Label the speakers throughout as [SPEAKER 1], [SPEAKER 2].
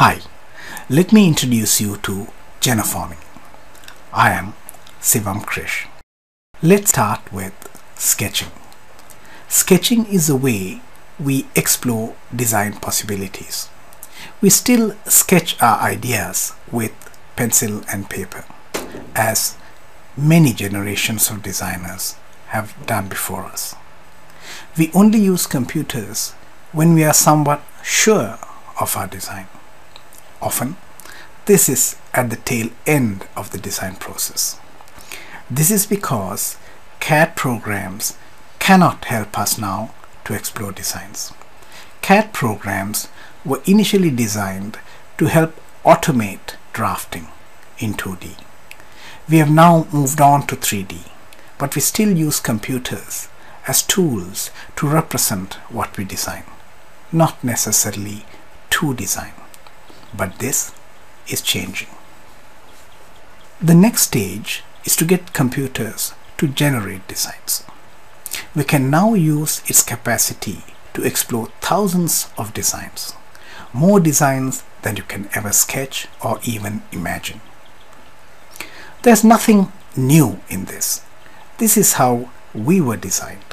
[SPEAKER 1] Hi, let me introduce you to genoforming. I am Sivam Krish. Let's start with sketching. Sketching is a way we explore design possibilities. We still sketch our ideas with pencil and paper, as many generations of designers have done before us. We only use computers when we are somewhat sure of our design. Often, this is at the tail end of the design process. This is because CAD programs cannot help us now to explore designs. CAD programs were initially designed to help automate drafting in 2D. We have now moved on to 3D, but we still use computers as tools to represent what we design, not necessarily to design. But this is changing. The next stage is to get computers to generate designs. We can now use its capacity to explore thousands of designs, more designs than you can ever sketch or even imagine. There's nothing new in this. This is how we were designed.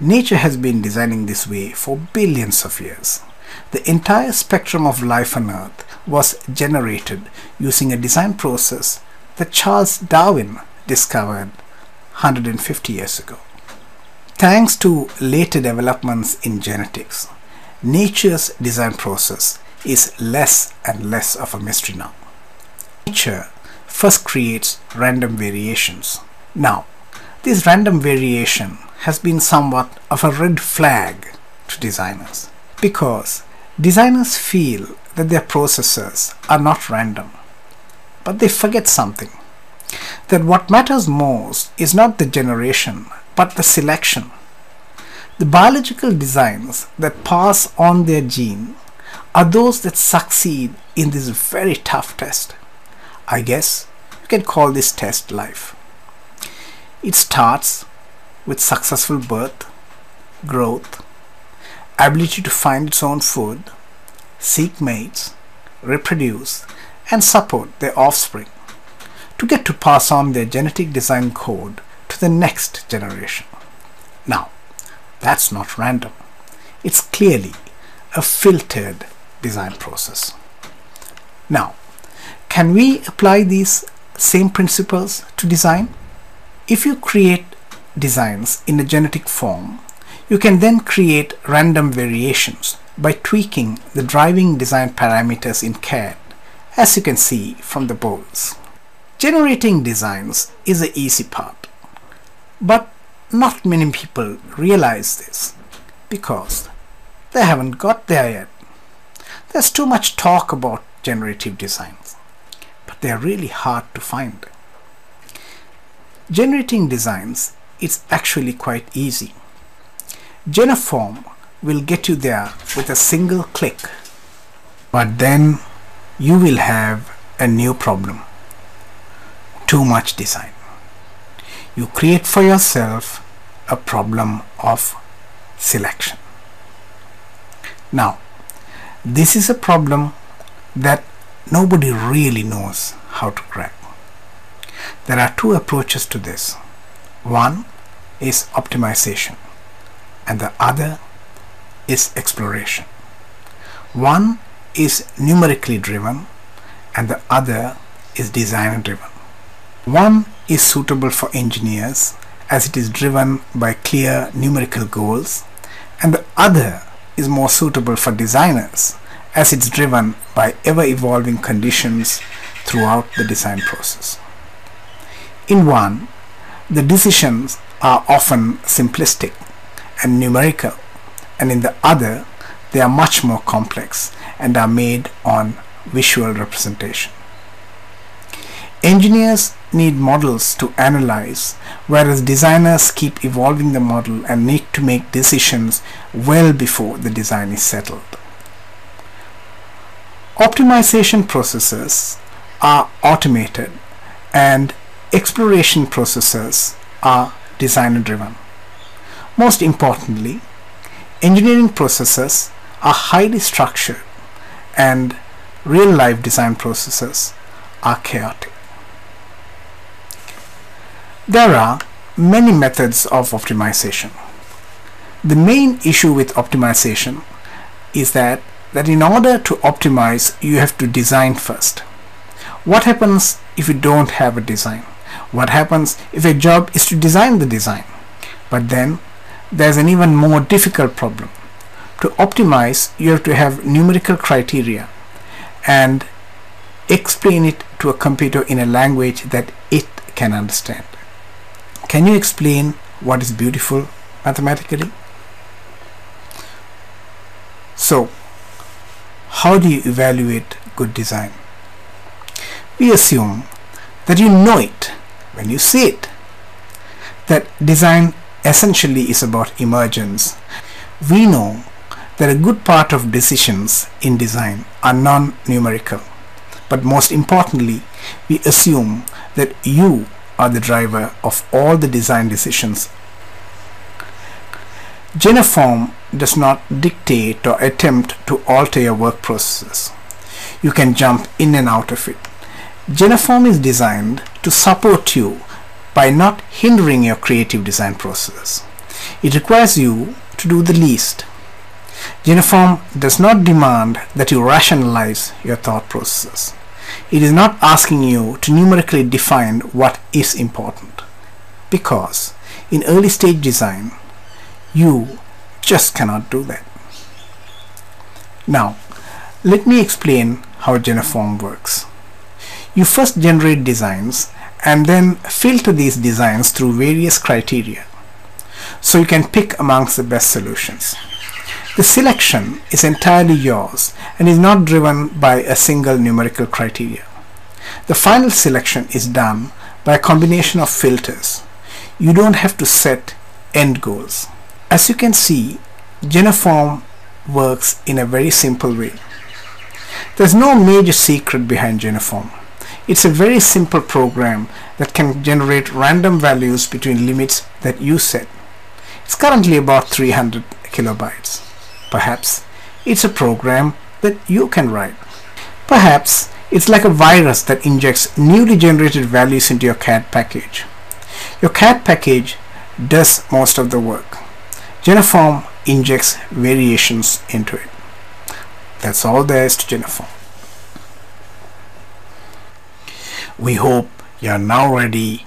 [SPEAKER 1] Nature has been designing this way for billions of years. The entire spectrum of life on Earth was generated using a design process that Charles Darwin discovered 150 years ago. Thanks to later developments in genetics, nature's design process is less and less of a mystery now. Nature first creates random variations. Now, this random variation has been somewhat of a red flag to designers because designers feel that their processes are not random. But they forget something that what matters most is not the generation but the selection. The biological designs that pass on their gene are those that succeed in this very tough test. I guess you can call this test life. It starts with successful birth, growth, ability to find its own food, seek mates, reproduce, and support their offspring to get to pass on their genetic design code to the next generation. Now, that's not random. It's clearly a filtered design process. Now, can we apply these same principles to design? If you create designs in a genetic form, you can then create random variations by tweaking the driving design parameters in CAD, as you can see from the boards. Generating designs is the easy part, but not many people realize this because they haven't got there yet. There's too much talk about generative designs, but they're really hard to find. Generating designs is actually quite easy. Genoform will get you there with a single click, but then you will have a new problem. Too much design. You create for yourself a problem of selection. Now, this is a problem that nobody really knows how to crack. There are two approaches to this. One is optimization and the other is exploration. One is numerically driven and the other is design driven. One is suitable for engineers as it is driven by clear numerical goals and the other is more suitable for designers as it's driven by ever-evolving conditions throughout the design process. In one, the decisions are often simplistic and numerical and in the other they are much more complex and are made on visual representation. Engineers need models to analyze, whereas designers keep evolving the model and need to make decisions well before the design is settled. Optimization processes are automated and exploration processes are designer driven. Most importantly, engineering processes are highly structured and real-life design processes are chaotic. There are many methods of optimization. The main issue with optimization is that that in order to optimize you have to design first. What happens if you don't have a design? What happens if a job is to design the design? But then there's an even more difficult problem. To optimize you have to have numerical criteria and explain it to a computer in a language that it can understand. Can you explain what is beautiful mathematically? So, how do you evaluate good design? We assume that you know it when you see it. That design essentially is about emergence. We know that a good part of decisions in design are non-numerical. But most importantly, we assume that you are the driver of all the design decisions. Genoform does not dictate or attempt to alter your work processes. You can jump in and out of it. Genoform is designed to support you by not hindering your creative design process. It requires you to do the least. Genoform does not demand that you rationalize your thought processes. It is not asking you to numerically define what is important because in early stage design you just cannot do that. Now let me explain how Genoform works. You first generate designs and then filter these designs through various criteria so you can pick amongst the best solutions. The selection is entirely yours and is not driven by a single numerical criteria. The final selection is done by a combination of filters. You don't have to set end goals. As you can see, Genoform works in a very simple way. There's no major secret behind Genoform. It's a very simple program that can generate random values between limits that you set. It's currently about 300 kilobytes. Perhaps it's a program that you can write. Perhaps it's like a virus that injects newly generated values into your CAD package. Your CAD package does most of the work. Genoform injects variations into it. That's all there is to Genoform. We hope you are now ready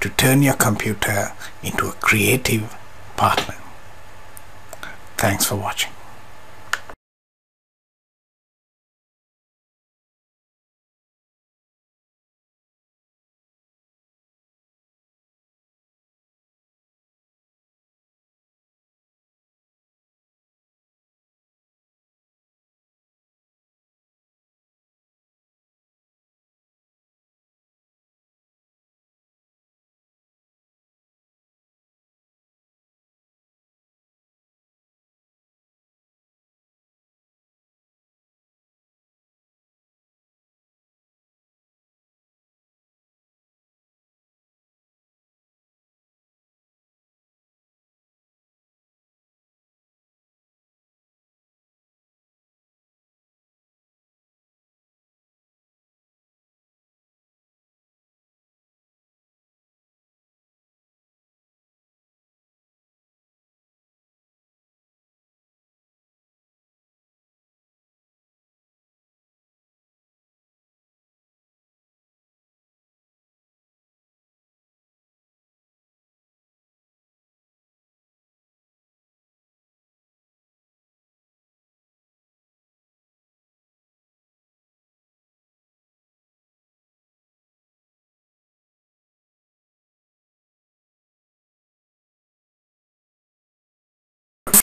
[SPEAKER 1] to turn your computer into a creative partner. Thanks for watching.